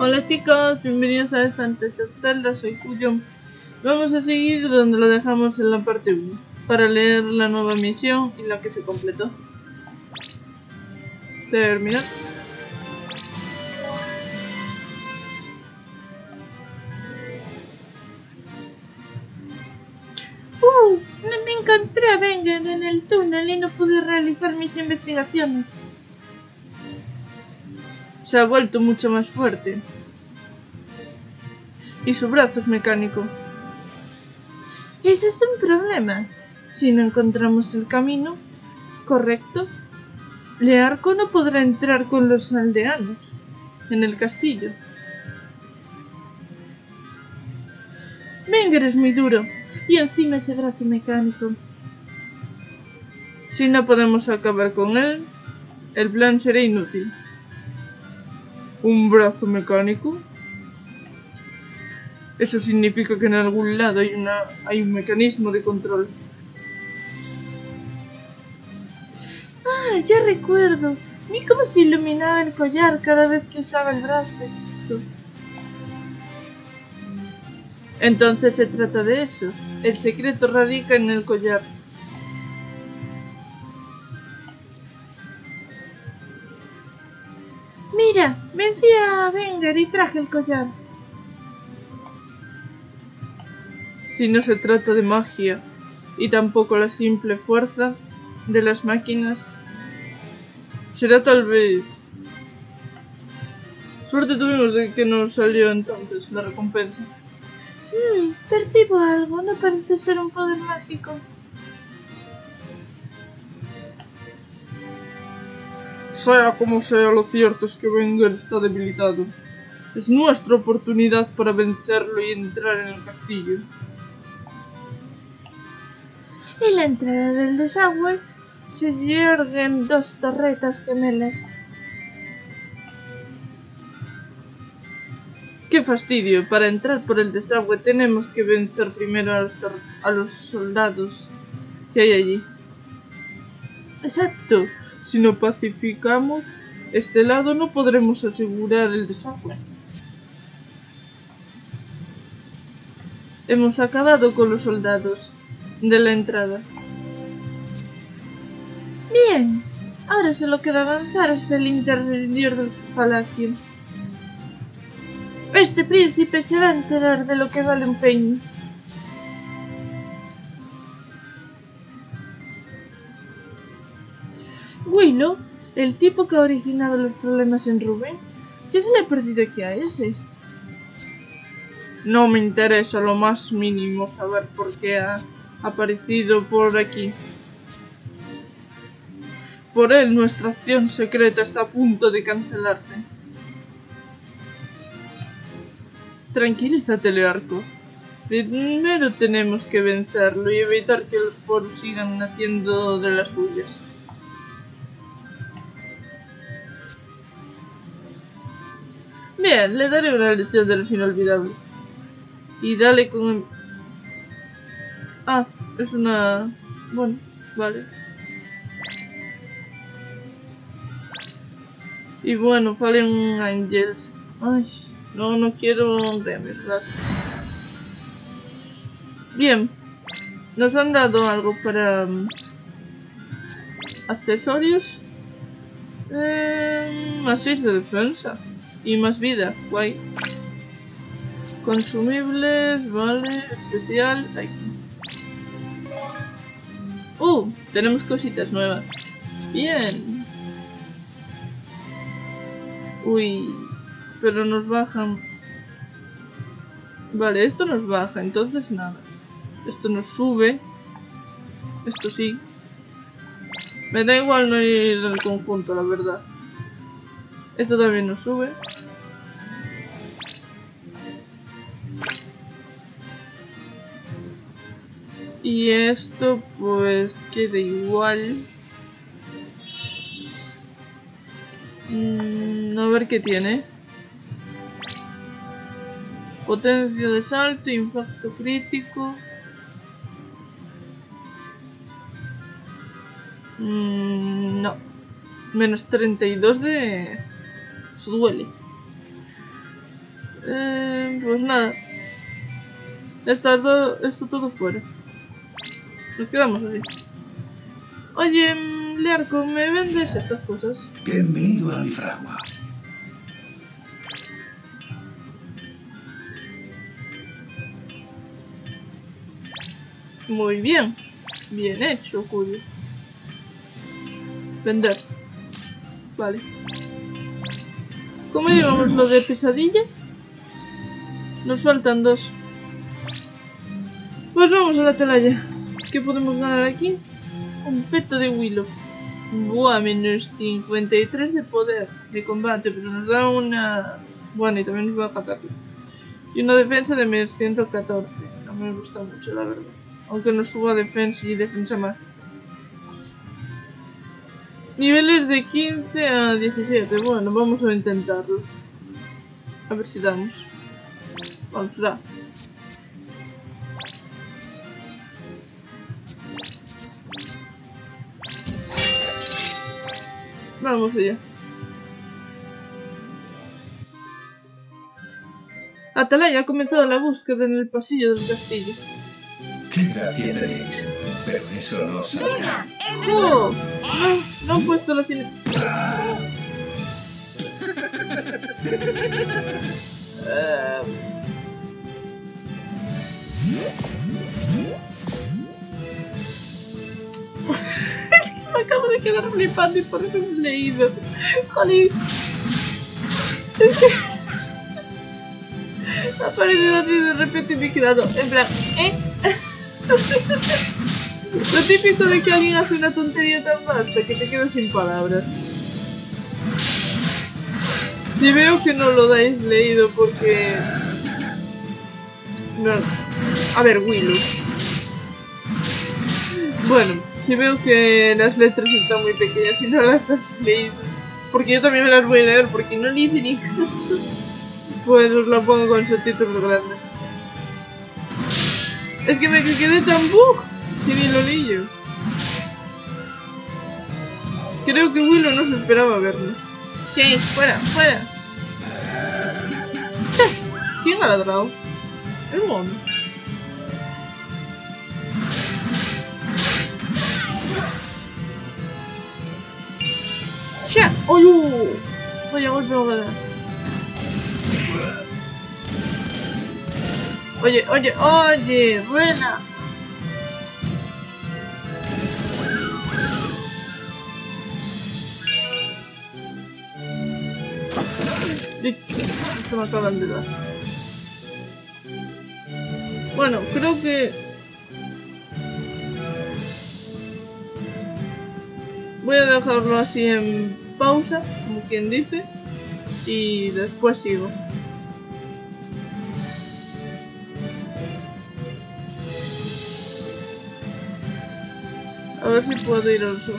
Hola chicos, bienvenidos a Fantasy Zelda, soy Cuyo. Vamos a seguir donde lo dejamos en la parte 1, para leer la nueva misión y la que se completó. Terminar. Uh, me encontré a Wenger en el túnel y no pude realizar mis investigaciones. Se ha vuelto mucho más fuerte. Y su brazo es mecánico. Ese es un problema. Si no encontramos el camino correcto, Learco no podrá entrar con los aldeanos en el castillo. Wenger es muy duro y encima ese brazo mecánico. Si no podemos acabar con él, el plan será inútil. ¿Un brazo mecánico? Eso significa que en algún lado hay, una, hay un mecanismo de control. Ah, ya recuerdo. Vi cómo se iluminaba el collar cada vez que usaba el brazo. Entonces se trata de eso. El secreto radica en el collar. Y traje el collar. Si no se trata de magia y tampoco la simple fuerza de las máquinas, será tal vez... Suerte tuvimos de que nos salió entonces la recompensa. Hmm, percibo algo, no parece ser un poder mágico. Sea como sea, lo cierto es que Wenger está debilitado. Es nuestra oportunidad para vencerlo y entrar en el castillo. En la entrada del desagüe se yerguen dos torretas gemelas. ¡Qué fastidio! Para entrar por el desagüe tenemos que vencer primero a los, a los soldados que hay allí. Exacto. Si no pacificamos este lado no podremos asegurar el desagüe. Hemos acabado con los soldados de la entrada. Bien, ahora solo queda avanzar hasta el interior del palacio. Este príncipe se va a enterar de lo que vale un peine. Willow, el tipo que ha originado los problemas en Rubén, ¿qué se le ha perdido aquí a ese? No me interesa lo más mínimo saber por qué ha aparecido por aquí. Por él nuestra acción secreta está a punto de cancelarse. Tranquilízate, Learco. Primero tenemos que vencerlo y evitar que los poros sigan haciendo de las suyas. Bien, le daré una lección de los inolvidables. Y dale con... Ah, es una... Bueno, vale. Y bueno, un Angels. Ay, no, no quiero de verdad. Bien. Nos han dado algo para... Um, accesorios. Eh, más 6 de defensa. Y más vida, guay. Consumibles, vale, especial, aquí. Uh, tenemos cositas nuevas. Bien. Uy, pero nos bajan. Vale, esto nos baja, entonces nada. Esto nos sube. Esto sí. Me da igual no ir al conjunto, la verdad. Esto también nos sube. Y esto pues queda igual. Mm, a ver qué tiene. Potencia de salto, impacto crítico. Mm, no. Menos 32 de... Eso duele. Eh, pues nada. Está todo, esto todo fuera. Nos quedamos así. Oye, mm, Learco, ¿me vendes estas cosas? Bienvenido a mi fragua. Muy bien. Bien hecho, Julio. Vender. Vale. ¿Cómo llevamos lo de pesadilla? Nos faltan dos. Pues vamos a la atalaya. ¿Qué podemos ganar aquí? Un peto de Willow. Buah, menos 53 de poder de combate, pero nos da una... Bueno, y también nos va a matar. Y una defensa de menos 114. No me gusta mucho, la verdad. Aunque nos suba defensa y defensa más. Niveles de 15 a 17. Bueno, vamos a intentarlo. A ver si damos. Vamos, da. Vamos allá. Atalaya ha comenzado la búsqueda en el pasillo del castillo. Qué gracia tenéis. Pero eso no sabía. ¡Oh! No, no han puesto la cine. quedar flipando y por eso he leído. Joder. Es. Ha aparecido de repente y me he quedado en plan, ¿eh? Lo típico de que alguien hace una tontería tan vasta que te quedas sin palabras. Si veo que no lo dais leído porque... No. A ver, Willow. Bueno, si veo que las letras están muy pequeñas y no las has leído. Porque yo también me las voy a leer porque no le hice ni caso. Pues os la pongo con subtítulos grandes. Es que me quedé tan bug que ni lo leí yo. Creo que Willow no se esperaba verlo. ¿Qué? Fuera, fuera. ¿Quién ha ladrado? El mono. ¡Oye! Vaya golpe da. Oye, oye, oye, ruena. Esto me acaban de dar. Bueno, creo que... Voy a dejarlo así en pausa, como quien dice, y después sigo. A ver si puedo ir al sur.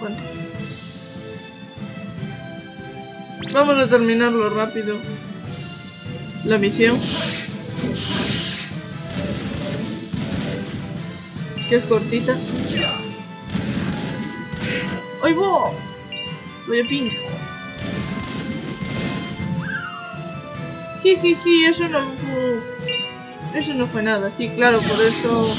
Bueno. Vamos a terminarlo rápido. La misión. Que es cortita. ¡Ay, voy! Voy a pin. Jijiji, eso no fue... Eso no fue nada, sí, claro, por eso...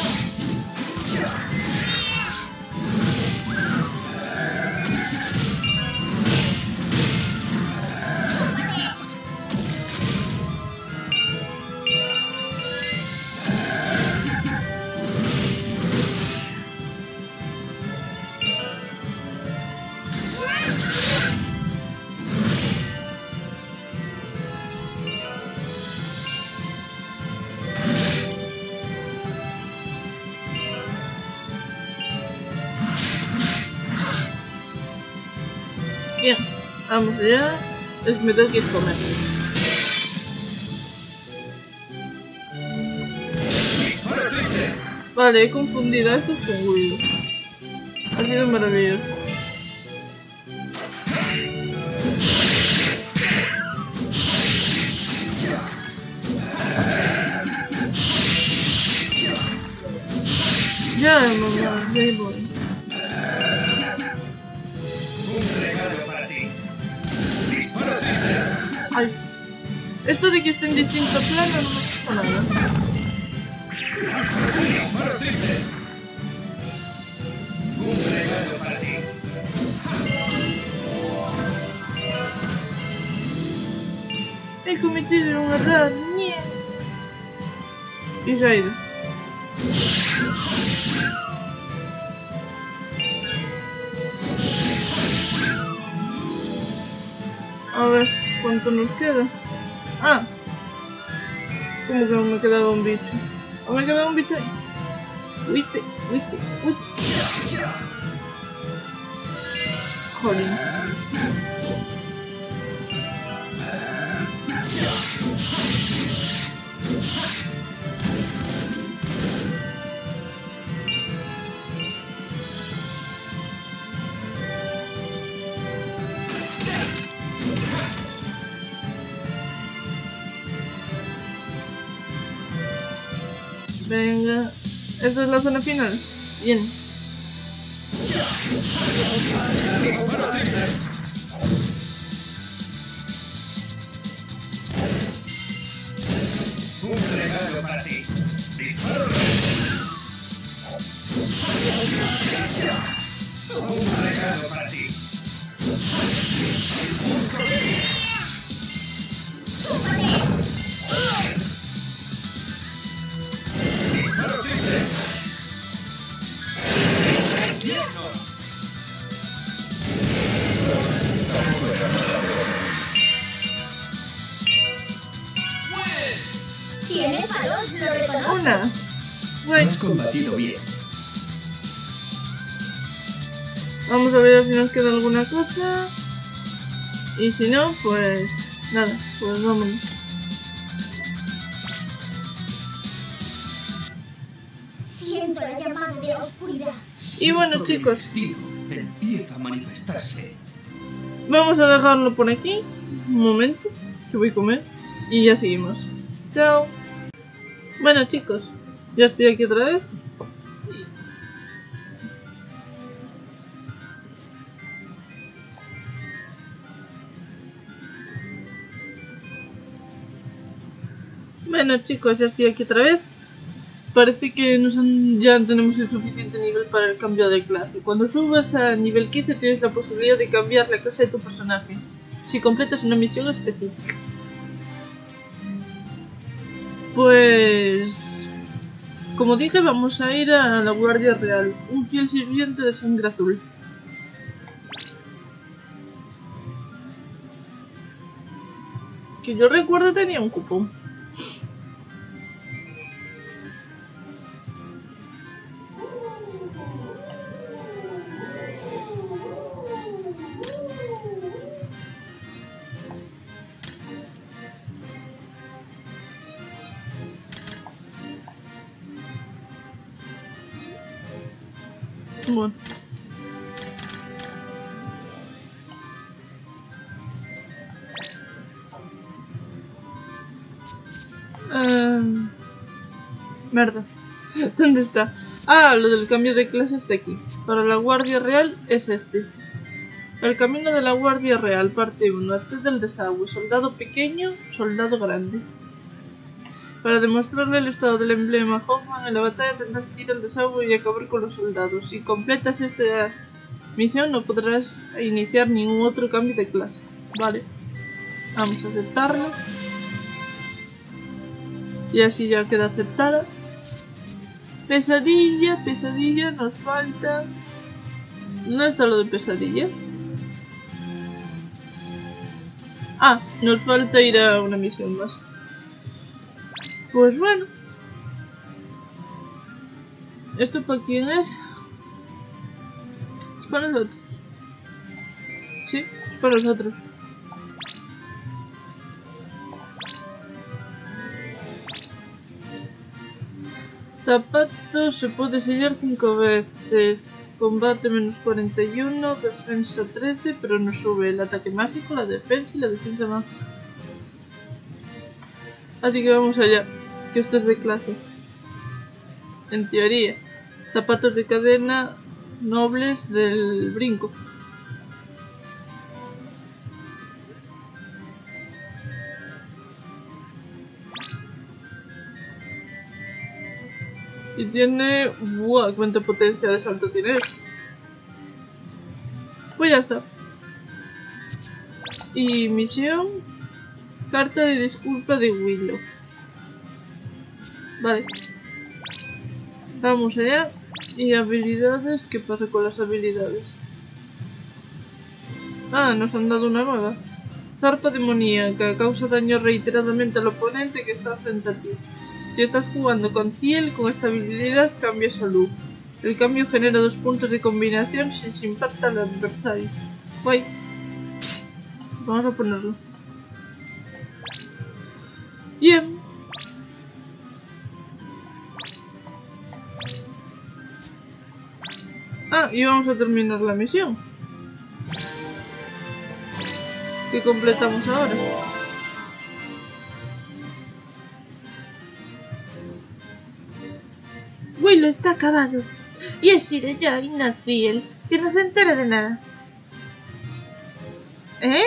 vamos allá. Es me tengo que ir a comer. Vale, he confundido a estos con Willow. Ha sido maravilloso. Ya, mamá, ya voy. Esto de que esté en distinto plano no me gusta nada. He cometido un error. Y se ha ido. A ver, ¿cuánto nos queda? Ah. ¿Cómo que no me quedaba un bicho? ¿O me quedaba un bicho ahí? Uite, uite, uite. Jolín. Venga. Esta es la zona final. Bien. Y si no, pues nada, pues vámonos. Siento la llamada de la oscuridad. Y bueno chicos, empieza a manifestarse. vamos a dejarlo por aquí. Un momento, que voy a comer. Y ya seguimos. Chao. Bueno chicos, ya estoy aquí otra vez. Bueno chicos, ya estoy aquí otra vez. Parece que nos ya tenemos el suficiente nivel para el cambio de clase. Cuando subas a nivel 15 tienes la posibilidad de cambiar la clase de tu personaje. Si completas una misión específica. Pues... Como dije, vamos a ir a la Guardia Real. Un fiel sirviente de sangre azul. Que yo recuerdo tenía un cupón. Ehm, Merda. ¿Dónde está? Ah, lo del cambio de clase está aquí. Para la Guardia Real es este. El camino de la Guardia Real, parte 1. Acceso del desagüe. Soldado pequeño, soldado grande. Para demostrarle el estado del emblema Hoffman en la batalla tendrás que ir al desagüe y acabar con los soldados. Si completas esta misión no podrás iniciar ningún otro cambio de clase. Vale. Vamos a aceptarlo. Y así ya queda aceptada. Pesadilla, pesadilla, nos falta... ¿No está lo de pesadilla? Ah, nos falta ir a una misión más. Pues bueno. ¿Esto para quién es? Es para nosotros. Sí, es para nosotros. Zapatos se puede sellar 5 veces. Combate menos 41, defensa 13, pero no sube el ataque mágico, la defensa y la defensa mágica. Así que vamos allá, que usted de clase. En teoría, zapatos de cadena nobles del brinco. Y tiene... ¡Buah! ¡Cuánta potencia de salto tiene! Pues ya está. Y misión... Carta de disculpa de Willow. Vale. Vamos allá. Y habilidades, ¿qué pasa con las habilidades? Ah, nos han dado una nueva. Zarpa demoníaca, causa daño reiteradamente al oponente que está frente a ti. Si estás jugando con Ciel, con esta habilidad cambia salud. El cambio genera dos puntos de combinación si se impacta al adversario. Guay. Vamos a ponerlo. Bien. Ah, y vamos a terminar la misión. Que completamos ahora. Willow está acabado. Y es de ya Ignaciel, que no se entera de nada. ¿Eh?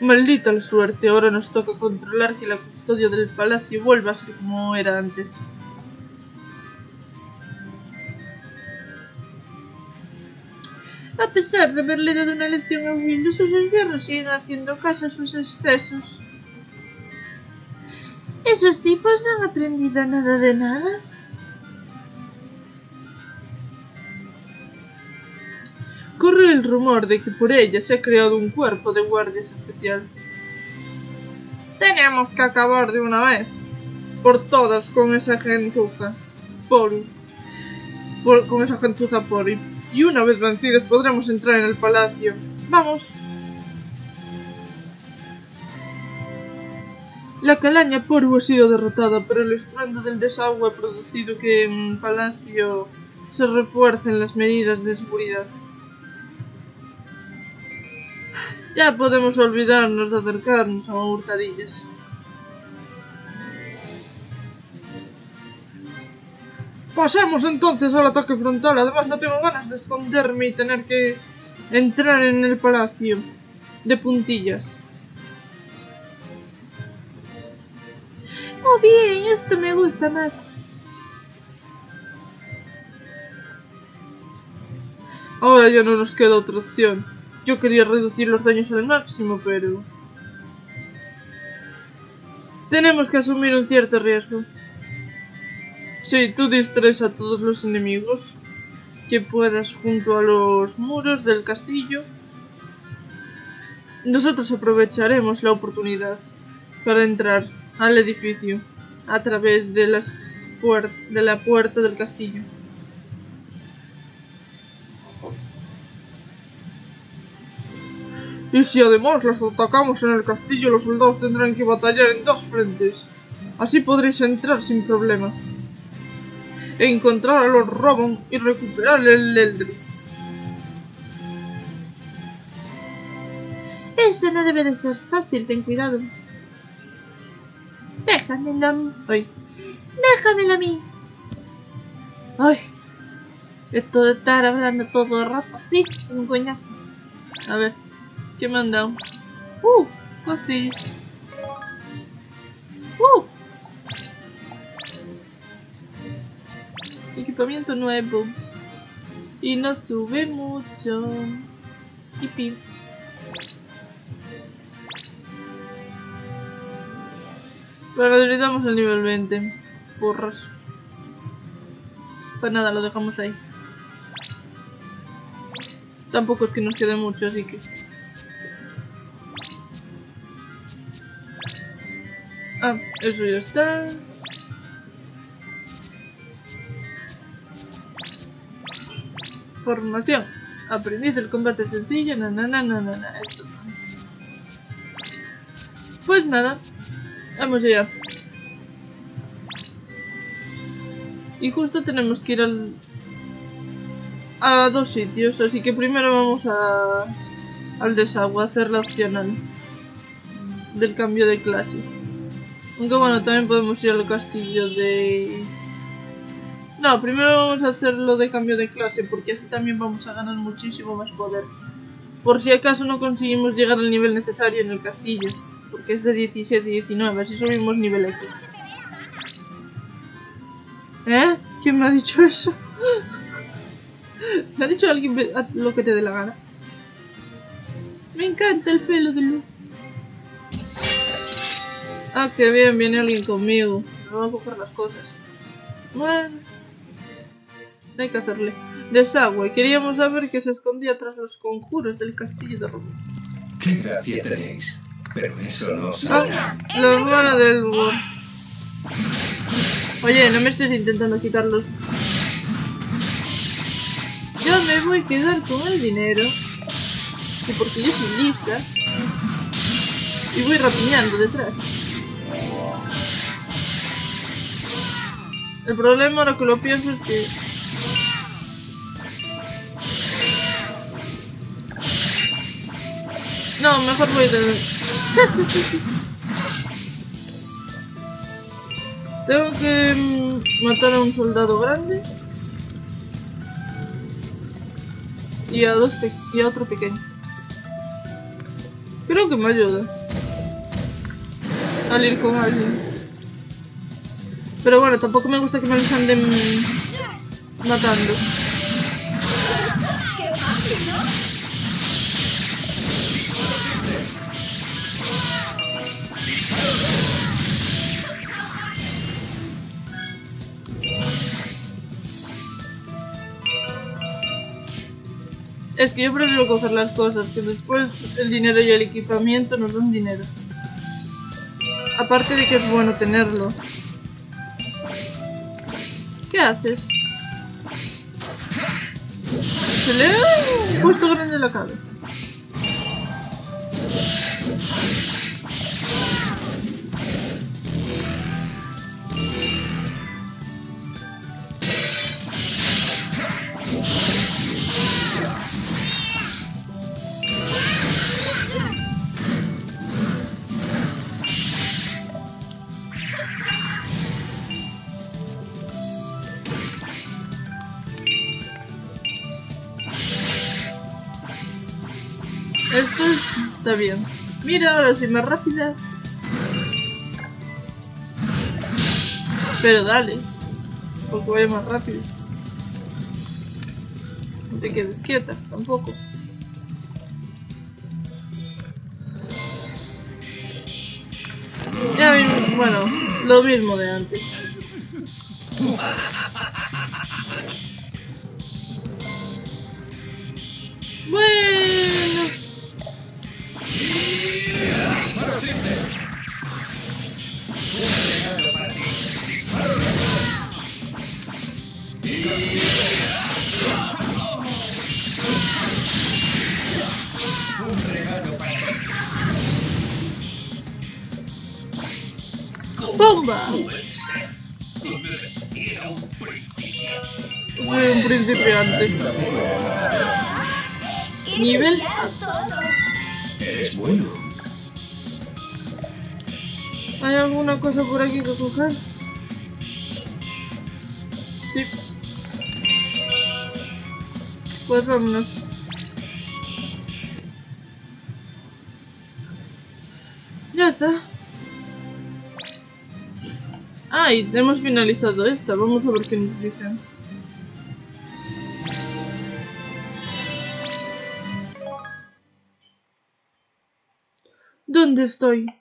Maldita la suerte, ahora nos toca controlar que la custodia del palacio vuelva a ser como era antes. A pesar de haberle dado una lección a Willow, sus esbirros siguen haciendo caso a sus excesos. ¿Esos tipos no han aprendido nada de nada? Rumor de que por ella se ha creado un cuerpo de guardias especial. Tenemos que acabar de una vez. Por todas con esa gentuza. Por, con esa gentuza por y, y una vez vencidos podremos entrar en el palacio. Vamos. La calaña Poru ha sido derrotada, pero el estruendo del desagüe ha producido que en palacio se refuercen las medidas de seguridad. Ya podemos olvidarnos de acercarnos a hurtadillas. Pasemos entonces al ataque frontal. Además no tengo ganas de esconderme y tener que entrar en el palacio de puntillas. Oh bien, esto me gusta más. Ahora ya no nos queda otra opción. Yo quería reducir los daños al máximo, pero... Tenemos que asumir un cierto riesgo. Sí, tú distraes a todos los enemigos que puedas junto a los muros del castillo. Nosotros aprovecharemos la oportunidad para entrar al edificio a través de, las de la puerta del castillo. Y si además los atacamos en el castillo, los soldados tendrán que batallar en dos frentes. Así podréis entrar sin problema. E encontrar a los Robon y recuperar el Eldritch. Eso no debe de ser fácil, ten cuidado. Déjamelo a mí. Ay, Déjamelo a mí. ay, Esto de estar hablando todo el rato así, un coñazo. a ver, ¿qué me han dado? Uh, pastillas. Uh. Equipamiento nuevo. Y no sube mucho. Chipi. Pero debilitamos el nivel 20. Porras. Pues nada, lo dejamos ahí. Tampoco es que nos quede mucho, así que... Ah, eso ya está. Formación. Aprendiz del combate sencillo. Na, na, na, na, na. Esto. Pues nada. Vamos allá. Y justo tenemos que ir al... A dos sitios, así que primero vamos a... Al desagüe, a hacer la opcional. Del cambio de clase. Aunque bueno, también podemos ir al castillo de... No, primero vamos a hacer lo de cambio de clase, porque así también vamos a ganar muchísimo más poder. Por si acaso no conseguimos llegar al nivel necesario en el castillo. porque es de 17 y 19, así subimos nivel aquí. ¿Eh? ¿Quién me ha dicho eso? me ha dicho alguien lo que te dé la gana. Me encanta el pelo de Lu. Ah, qué bien, viene alguien conmigo. Me va a coger las cosas. Bueno. Hay que hacerle. Desagüe. Queríamos saber que se escondía tras los conjuros del castillo de Rubén. Qué gracia tenéis. Pero eso no Ah, saldrá. la hermana de Edward. Oye, no me estés intentando quitar los... Yo me voy a quedar con el dinero. Y porque yo soy lista. Y voy rapiñando detrás. El problema ahora que lo pienso es que... No, mejor voy de... Sí, sí, sí, sí. Tengo que mm, matar a un soldado grande. Y a dos y a otro pequeño. Creo que me ayuda. Al ir con alguien. Pero bueno, tampoco me gusta que me los anden matando. ¡Qué fácil, ¿no? Es que yo prefiero coger las cosas, que después el dinero y el equipamiento nos dan dinero. Aparte de que es bueno tenerlo. ¿Qué haces? Se le ha puesto bien. Mira, ahora soy más rápida. Pero dale. Porque vaya más rápido. No te quedes quieta, tampoco. Ya bueno, lo mismo de antes. ¡Bomba! Soy un principiante. Nivel. Eres bueno. ¿Hay alguna cosa por aquí que coger? Sí. Pues vámonos. Ya está. Ah, hemos finalizado esta. Vamos a ver qué nos dicen. ¿Dónde estoy?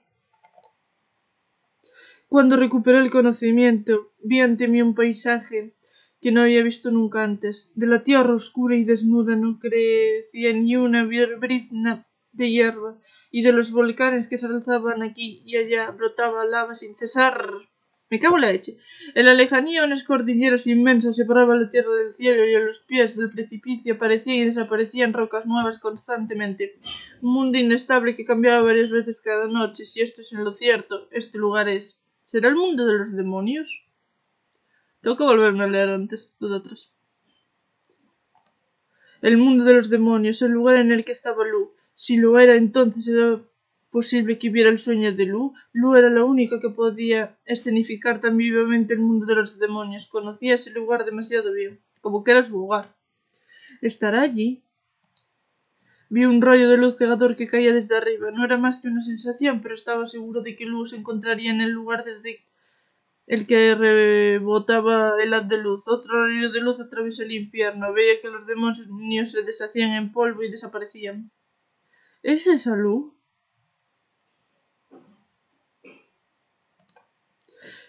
Cuando recuperé el conocimiento, vi ante mí un paisaje que no había visto nunca antes. De la tierra oscura y desnuda no crecía ni una brizna de hierba, y de los volcanes que se alzaban aquí y allá brotaba lava sin cesar. Me cago en la leche. En la lejanía unas cordilleras inmensas separaban la tierra del cielo y a los pies del precipicio aparecían y desaparecían rocas nuevas constantemente. Un mundo inestable que cambiaba varias veces cada noche. Si esto es en lo cierto, este lugar es. ¿Será el mundo de los demonios? Tengo que volverme a leer antes, lo de atrás. El mundo de los demonios, el lugar en el que estaba Lu. Si lo era, entonces era posible que hubiera el sueño de Lu. Lu era la única que podía escenificar tan vivamente el mundo de los demonios. Conocía ese lugar demasiado bien, como que era su hogar. ¿Estará allí? Vi un rayo de luz cegador que caía desde arriba. No era más que una sensación, pero estaba seguro de que Lu se encontraría en el lugar desde el que rebotaba el haz de luz. Otro rayo de luz atravesó el infierno. Veía que los demonios se deshacían en polvo y desaparecían. ¿Es esa Lu?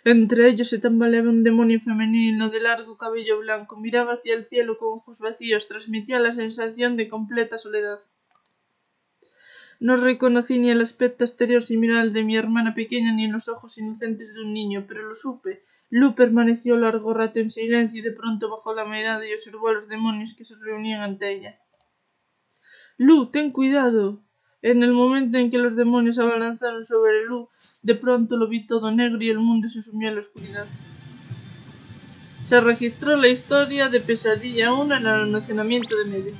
Entre ellos se tambaleaba un demonio femenino de largo cabello blanco. Miraba hacia el cielo con ojos vacíos. Transmitía la sensación de completa soledad. No reconocí ni el aspecto exterior similar de mi hermana pequeña ni los ojos inocentes de un niño, pero lo supe. Lu permaneció largo rato en silencio y de pronto bajó la mirada y observó a los demonios que se reunían ante ella. Lu, ten cuidado. En el momento en que los demonios abalanzaron sobre Lu, de pronto lo vi todo negro y el mundo se sumió en la oscuridad. Se registró la historia de Pesadilla 1 en el almacenamiento de medio.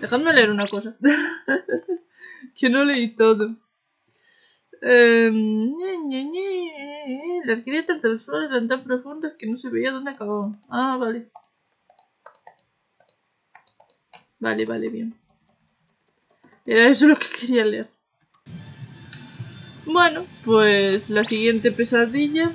Dejadme leer una cosa. que no leí todo. Ñe. Las grietas del suelo eran tan profundas que no se veía dónde acababan. Ah, vale. Vale, vale, bien. Era eso lo que quería leer. Bueno, pues la siguiente pesadilla.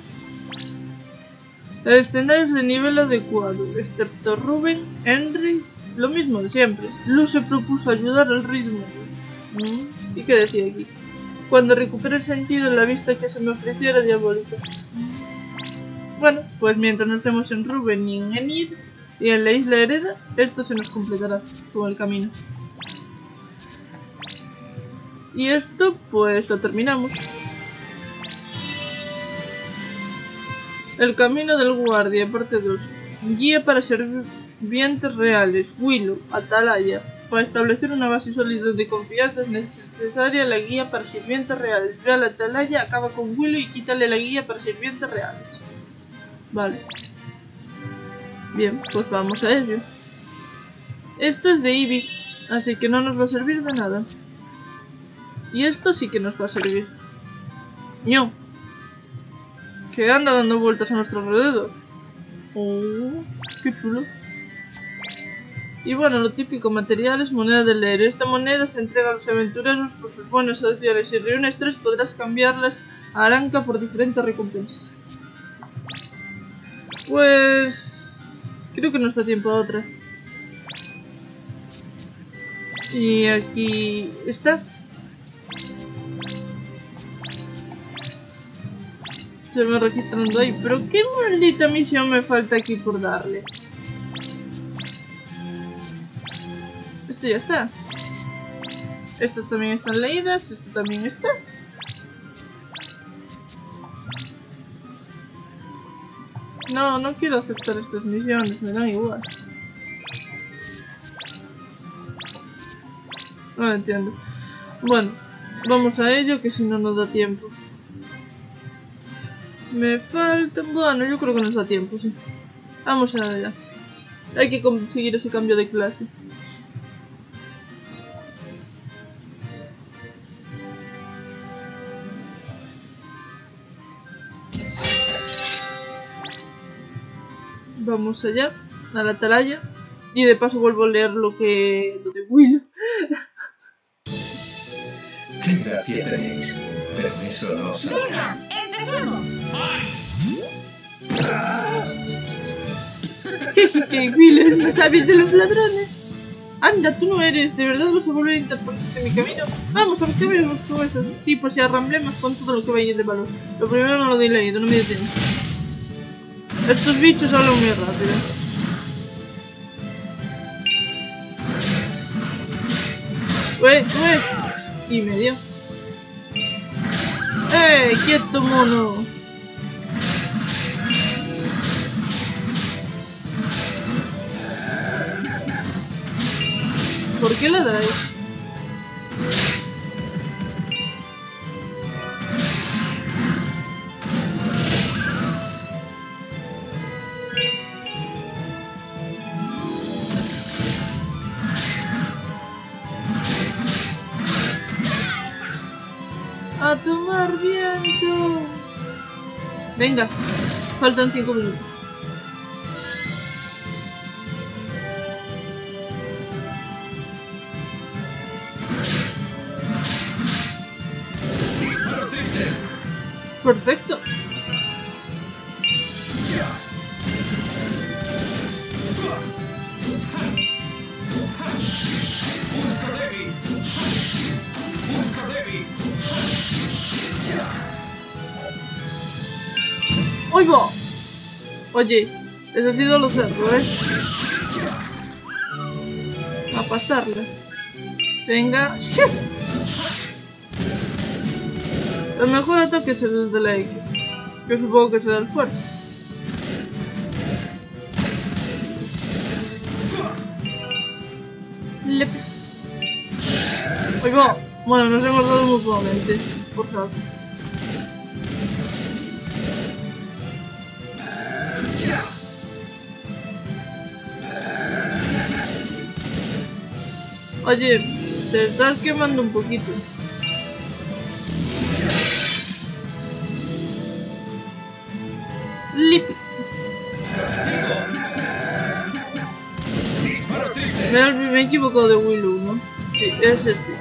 Escenarios de nivel adecuado, excepto Rubén, Henry, lo mismo de siempre. Luz se propuso ayudar al. ¿Mm? ¿Y qué decía aquí? Cuando recuperé el sentido, la vista que se me ofreció era diabólica. Bueno, pues mientras no estemos en Rubén y en Enid y en la isla Hereda, esto se nos completará con el camino. Y esto, pues lo terminamos. El camino del guardia, parte 2. Guía para servientes reales. Willow, Atalaya. Para establecer una base sólida de confianza es necesaria la guía para sirvientes reales. Ve a la Atalaya, acaba con Willow y quítale la guía para sirvientes reales. Vale. Bien, pues vamos a ello. Esto es de Ivy, así que no nos va a servir de nada. Y esto sí que nos va a servir. ño Que anda dando vueltas a nuestro alrededor. Oh, qué chulo. Y bueno, lo típico, materiales, moneda del héroe. Esta moneda se entrega a los aventureros por sus buenas sociales. Si reúnes tres podrás cambiarlas a Aranca por diferentes recompensas. Pues... Creo que nos da tiempo a otra. Y aquí está. Se me registrando ahí. Pero qué maldita misión me falta aquí por darle. Esto ya está. Estas también están leídas. Esto también está. No, no quiero aceptar estas misiones, me dan igual. No entiendo. Bueno, vamos a ello que si no nos da tiempo. Me falta... Bueno, yo creo que nos da tiempo, sí. Vamos a allá. Hay que conseguir ese cambio de clase. Vamos allá, a la atalaya. Y de paso vuelvo a leer lo que... lo de Will. Qué gracia tenéis, pero eso no. Venga, empecemos. Jejeje, Will es más hábil de los ladrones. Anda, tú no eres. ¿De verdad vas a volver a interponerte en mi camino? Vamos, a ver con esos tipos y arramblemos con todo lo que vaya de valor. Lo primero no lo doy leído, no me tiempo. Estos bichos hablan muy rápido. Ué, ué. Y me dio. ¡Eh! ¡Quieto, mono! ¿Por qué le dais? Venga, faltan 5 minutos. Oye, ese ha sido lo cerdo, ¿eh? A pasarla. Venga. El mejor ataque es el de la X. Que supongo que será el fuerte. Lep. Va. Bueno, nos hemos dado mutuamente. Por favor. Oye, te estás quemando un poquito. Lipi. Me, me he equivocado de Willow, ¿no? Sí, es este.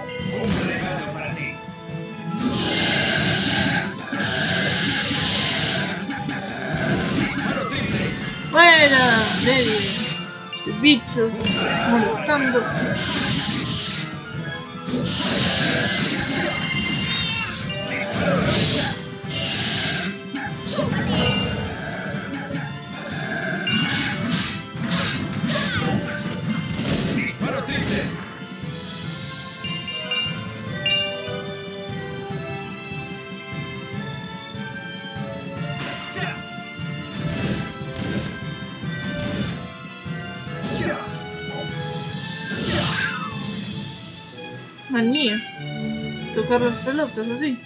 ¡Fuera! Nadie. Bichos molestando. Mamma mia. Tocar las pelotas así.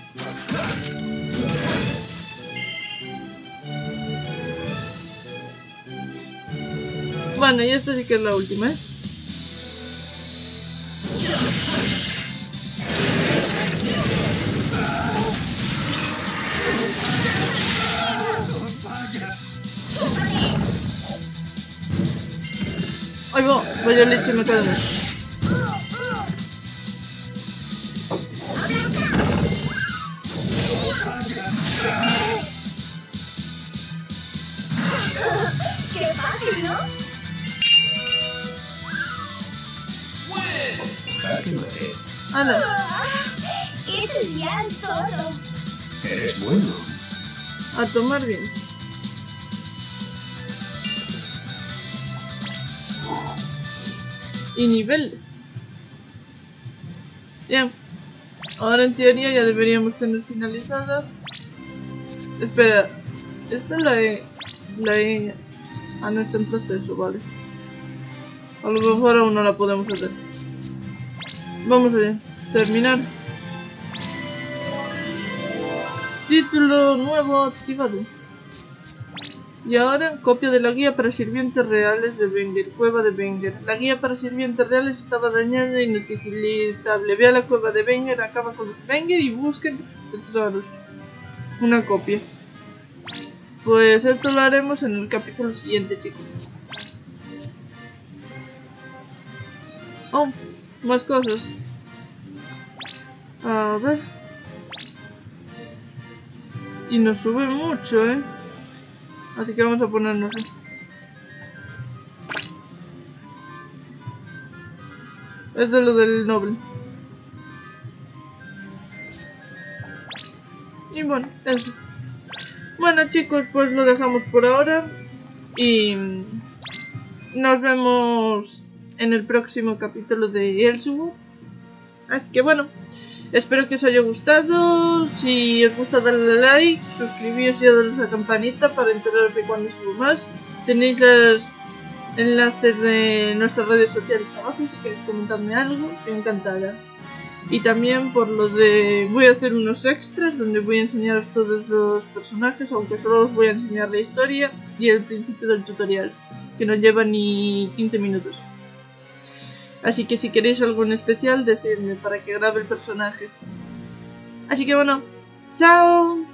Bueno, y esta sí que es la última, ¿eh? Ay, va, vaya leche me cae niveles. Bien. Ahora en teoría ya deberíamos tener finalizada. Espera. Esta es la E. La E. Ah, no está en proceso, vale. A lo mejor aún no la podemos hacer. Vamos a terminar. Título nuevo activado. Y ahora, copia de la guía para sirvientes reales de Wenger, cueva de Wenger. La guía para sirvientes reales estaba dañada e inutilizable. Ve a la cueva de Wenger, acaba con los Wenger y busquen tesoros. Una copia. Pues esto lo haremos en el capítulo siguiente, chicos. Oh, más cosas. A ver. Y nos sube mucho, ¿eh? Así que vamos a ponernos. Es de lo del noble. Y bueno, eso. Bueno chicos, pues lo dejamos por ahora. Y nos vemos en el próximo capítulo de Elseworld. Así que bueno, espero que os haya gustado. Si os gusta darle like, suscribíos y darle la campanita para enteraros de cuando subo más. Tenéis los enlaces de nuestras redes sociales abajo si queréis comentarme algo, me encantará. Y también por lo de voy a hacer unos extras donde voy a enseñaros todos los personajes, aunque solo os voy a enseñar la historia y el principio del tutorial, que no lleva ni 15 minutos. Así que si queréis algo en especial, decidme para que grabe el personaje. Así que bueno, chao.